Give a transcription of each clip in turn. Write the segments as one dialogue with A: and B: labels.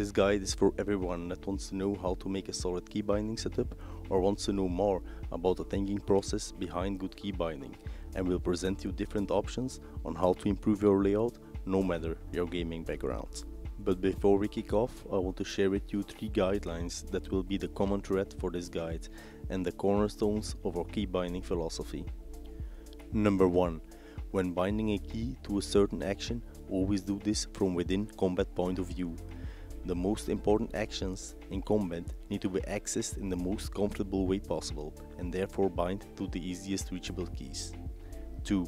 A: This guide is for everyone that wants to know how to make a solid key binding setup or wants to know more about the thinking process behind good key binding and will present you different options on how to improve your layout no matter your gaming background. But before we kick off, I want to share with you three guidelines that will be the common thread for this guide and the cornerstones of our key binding philosophy. Number 1. When binding a key to a certain action, always do this from within combat point of view. The most important actions in combat need to be accessed in the most comfortable way possible and therefore bind to the easiest reachable keys. 2.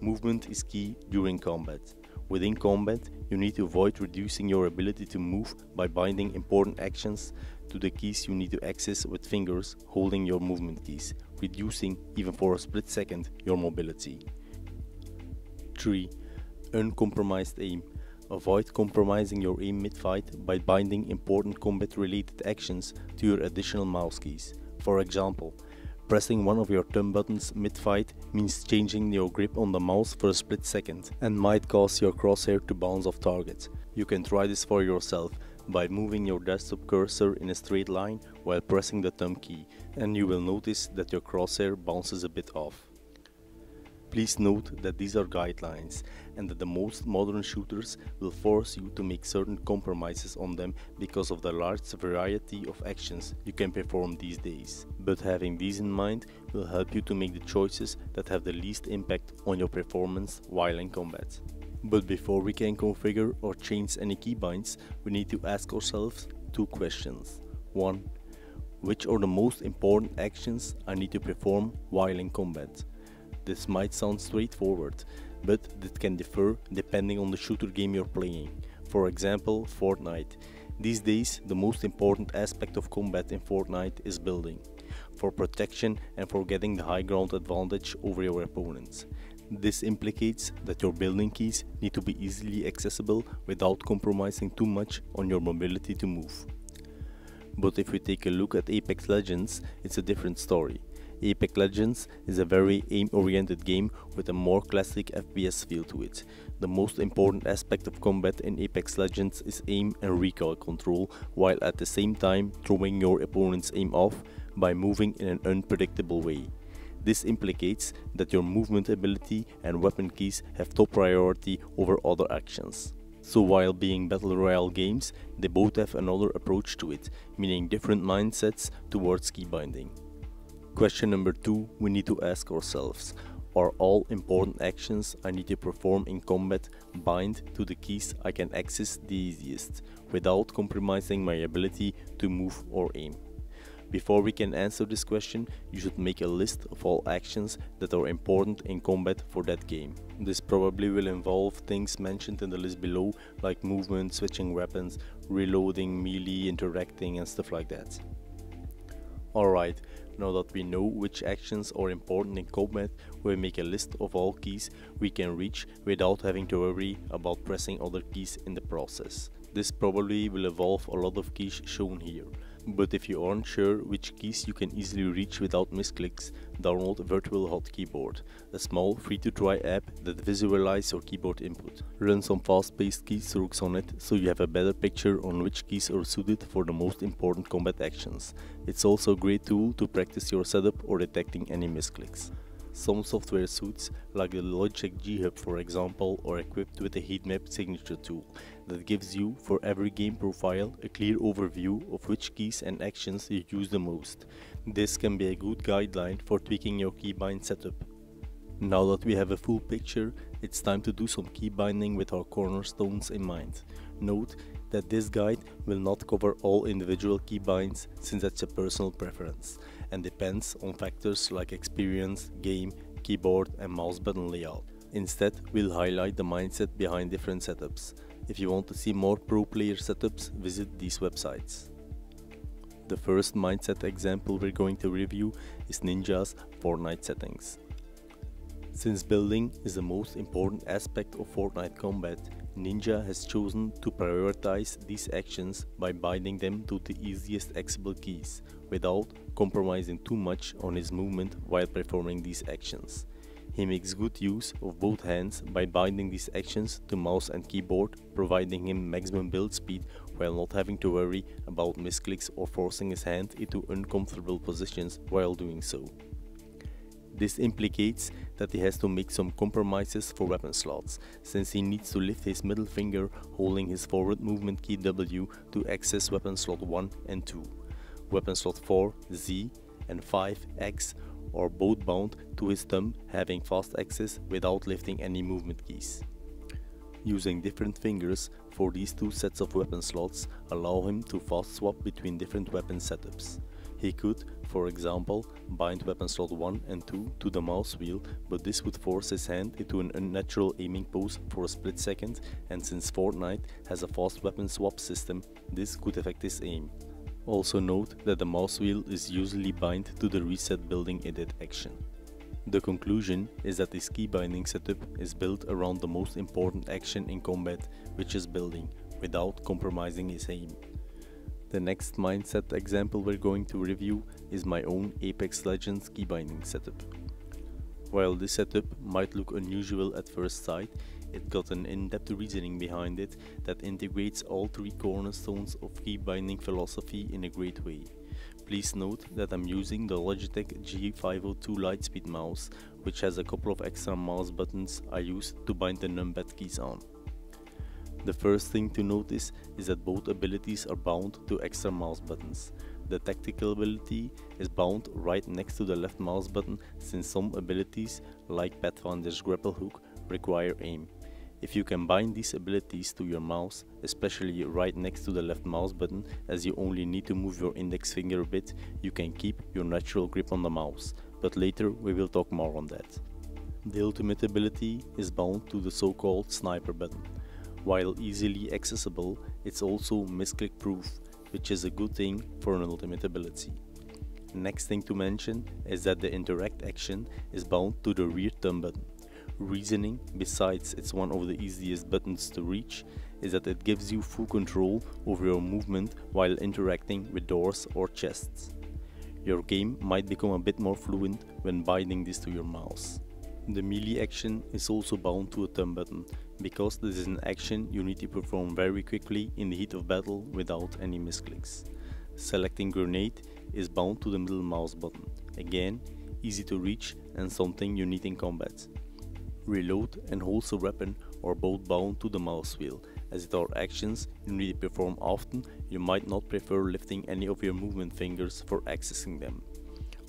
A: Movement is key during combat. Within combat, you need to avoid reducing your ability to move by binding important actions to the keys you need to access with fingers holding your movement keys, reducing, even for a split second, your mobility. 3. Uncompromised aim. Avoid compromising your aim mid-fight by binding important combat-related actions to your additional mouse keys. For example, pressing one of your thumb buttons mid-fight means changing your grip on the mouse for a split second and might cause your crosshair to bounce off target. You can try this for yourself by moving your desktop cursor in a straight line while pressing the thumb key and you will notice that your crosshair bounces a bit off. Please note that these are guidelines and that the most modern shooters will force you to make certain compromises on them because of the large variety of actions you can perform these days. But having these in mind will help you to make the choices that have the least impact on your performance while in combat. But before we can configure or change any keybinds, we need to ask ourselves two questions. 1. Which are the most important actions I need to perform while in combat? This might sound straightforward, but it can differ depending on the shooter game you're playing. For example, Fortnite. These days, the most important aspect of combat in Fortnite is building, for protection and for getting the high ground advantage over your opponents. This implicates that your building keys need to be easily accessible without compromising too much on your mobility to move. But if we take a look at Apex Legends, it's a different story. Apex Legends is a very aim-oriented game with a more classic FPS feel to it. The most important aspect of combat in Apex Legends is aim and recoil control, while at the same time throwing your opponent's aim off by moving in an unpredictable way. This implicates that your movement ability and weapon keys have top priority over other actions. So while being battle royale games, they both have another approach to it, meaning different mindsets towards key binding. Question number two we need to ask ourselves Are all important actions I need to perform in combat bind to the keys I can access the easiest, without compromising my ability to move or aim? Before we can answer this question, you should make a list of all actions that are important in combat for that game. This probably will involve things mentioned in the list below, like movement, switching weapons, reloading, melee, interacting, and stuff like that. Alright, now that we know which actions are important in combat, we make a list of all keys we can reach without having to worry about pressing other keys in the process. This probably will involve a lot of keys shown here. But if you aren't sure which keys you can easily reach without misclicks, download Virtual Hot Keyboard, a small free-to-try app that visualizes your keyboard input. Run some fast-paced keystrokes on it so you have a better picture on which keys are suited for the most important combat actions. It's also a great tool to practice your setup or detecting any misclicks. Some software suites, like the Logitech G Hub for example, are equipped with a heatmap signature tool that gives you, for every game profile, a clear overview of which keys and actions you use the most. This can be a good guideline for tweaking your keybind setup. Now that we have a full picture, it's time to do some key binding with our cornerstones in mind. Note that this guide will not cover all individual keybinds since that's a personal preference and depends on factors like experience, game, keyboard and mouse button layout. Instead, we'll highlight the mindset behind different setups. If you want to see more pro player setups, visit these websites. The first mindset example we're going to review is Ninja's Fortnite settings. Since building is the most important aspect of Fortnite combat, Ninja has chosen to prioritize these actions by binding them to the easiest accessible keys, without compromising too much on his movement while performing these actions. He makes good use of both hands by binding these actions to mouse and keyboard, providing him maximum build speed while not having to worry about misclicks or forcing his hand into uncomfortable positions while doing so. This implicates that he has to make some compromises for weapon slots, since he needs to lift his middle finger holding his forward movement key W to access weapon slot 1 and 2. Weapon slot 4, Z, and 5, X are both bound to his thumb having fast access without lifting any movement keys. Using different fingers for these two sets of weapon slots allow him to fast swap between different weapon setups. He could, for example, bind weapon slot 1 and 2 to the mouse wheel, but this would force his hand into an unnatural aiming pose for a split second, and since Fortnite has a fast weapon swap system, this could affect his aim. Also note that the mouse wheel is usually bind to the reset building edit action. The conclusion is that this key binding setup is built around the most important action in combat, which is building, without compromising his aim. The next mindset example we're going to review is my own Apex Legends key binding setup. While this setup might look unusual at first sight, it got an in-depth reasoning behind it that integrates all three cornerstones of key binding philosophy in a great way. Please note that I'm using the Logitech G502 Lightspeed mouse, which has a couple of extra mouse buttons I use to bind the numpad keys on. The first thing to notice is that both abilities are bound to extra mouse buttons. The tactical ability is bound right next to the left mouse button since some abilities, like Pathfinder's grapple hook, require aim. If you can bind these abilities to your mouse, especially right next to the left mouse button as you only need to move your index finger a bit, you can keep your natural grip on the mouse, but later we will talk more on that. The ultimate ability is bound to the so-called sniper button. While easily accessible, it's also misclick proof, which is a good thing for an ultimate ability. Next thing to mention is that the interact action is bound to the rear thumb button. Reasoning, besides it's one of the easiest buttons to reach, is that it gives you full control over your movement while interacting with doors or chests. Your game might become a bit more fluent when binding this to your mouse. The melee action is also bound to a thumb button, because this is an action you need to perform very quickly in the heat of battle without any misclicks. Selecting grenade is bound to the middle mouse button, again easy to reach and something you need in combat. Reload and hold the weapon are both bound to the mouse wheel, as it are actions you need to perform often, you might not prefer lifting any of your movement fingers for accessing them.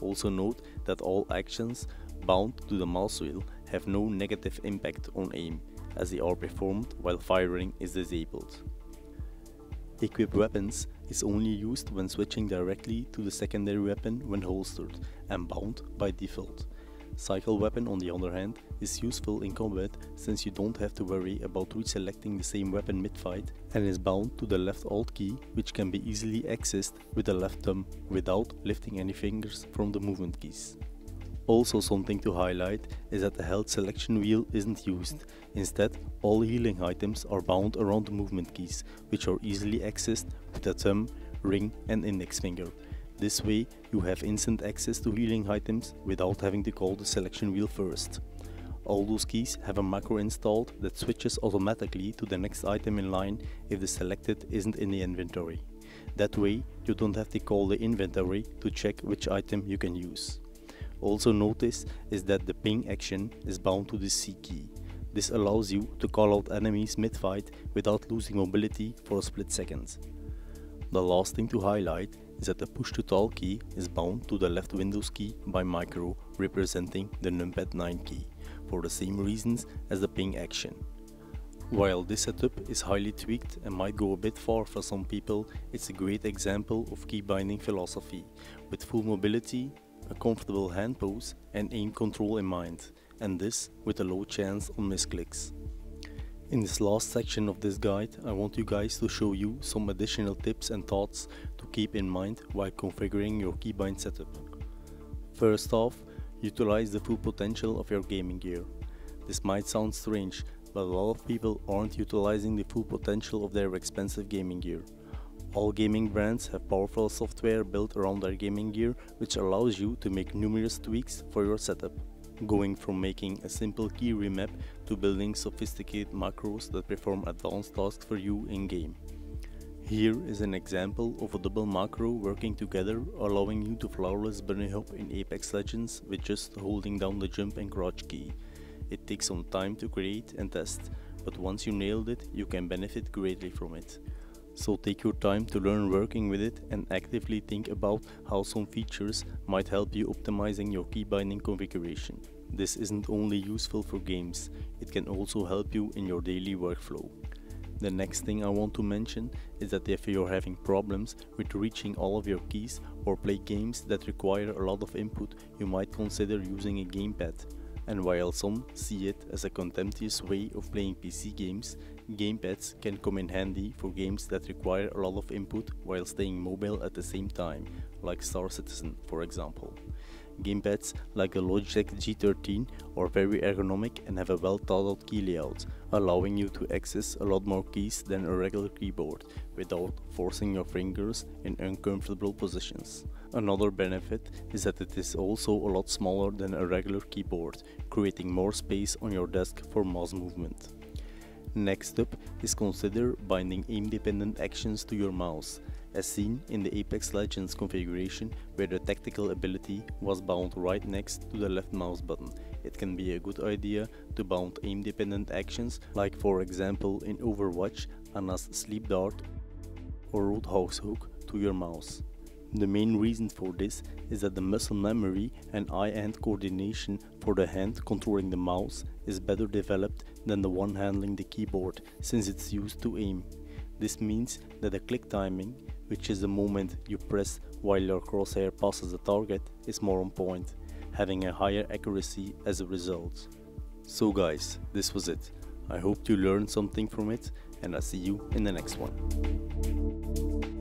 A: Also note that all actions bound to the mouse wheel have no negative impact on aim, as they are performed while firing is disabled. Equip weapons is only used when switching directly to the secondary weapon when holstered and bound by default. Cycle weapon on the other hand is useful in combat since you don't have to worry about reselecting the same weapon mid-fight and is bound to the left alt key which can be easily accessed with the left thumb without lifting any fingers from the movement keys. Also something to highlight is that the health selection wheel isn't used. Instead, all healing items are bound around the movement keys, which are easily accessed with the thumb, ring and index finger. This way, you have instant access to healing items without having to call the selection wheel first. All those keys have a macro installed that switches automatically to the next item in line if the selected isn't in the inventory. That way, you don't have to call the inventory to check which item you can use. Also notice is that the ping action is bound to the C key. This allows you to call out enemies mid-fight without losing mobility for a split second. The last thing to highlight that the push to talk key is bound to the left Windows key by micro representing the numpad 9 key for the same reasons as the ping action. While this setup is highly tweaked and might go a bit far for some people, it's a great example of key binding philosophy with full mobility a comfortable hand pose and aim control in mind, and this with a low chance on misclicks. In this last section of this guide, I want you guys to show you some additional tips and thoughts to keep in mind while configuring your keybind setup. First off, utilize the full potential of your gaming gear. This might sound strange, but a lot of people aren't utilizing the full potential of their expensive gaming gear. All gaming brands have powerful software built around their gaming gear which allows you to make numerous tweaks for your setup, going from making a simple key remap to building sophisticated macros that perform advanced tasks for you in-game. Here is an example of a double macro working together allowing you to flawless bunny hop in Apex Legends with just holding down the jump and crouch key. It takes some time to create and test, but once you nailed it, you can benefit greatly from it. So take your time to learn working with it and actively think about how some features might help you optimizing your key binding configuration. This isn't only useful for games, it can also help you in your daily workflow. The next thing I want to mention is that if you're having problems with reaching all of your keys or play games that require a lot of input, you might consider using a gamepad. And while some see it as a contemptuous way of playing PC games, gamepads can come in handy for games that require a lot of input while staying mobile at the same time, like Star Citizen for example. Gamepads like the Logitech G13 are very ergonomic and have a well thought out key layout, allowing you to access a lot more keys than a regular keyboard without forcing your fingers in uncomfortable positions. Another benefit is that it is also a lot smaller than a regular keyboard, creating more space on your desk for mouse movement. Next up is consider binding aim dependent actions to your mouse as seen in the Apex Legends configuration where the tactical ability was bound right next to the left mouse button. It can be a good idea to bound aim dependent actions like for example in Overwatch Ana's sleep dart or Roadhog's hook to your mouse. The main reason for this is that the muscle memory and eye-hand coordination for the hand controlling the mouse is better developed than the one handling the keyboard since it's used to aim. This means that the click timing which is the moment you press while your crosshair passes the target, is more on point, having a higher accuracy as a result. So guys, this was it. I hope you learned something from it and I'll see you in the next one.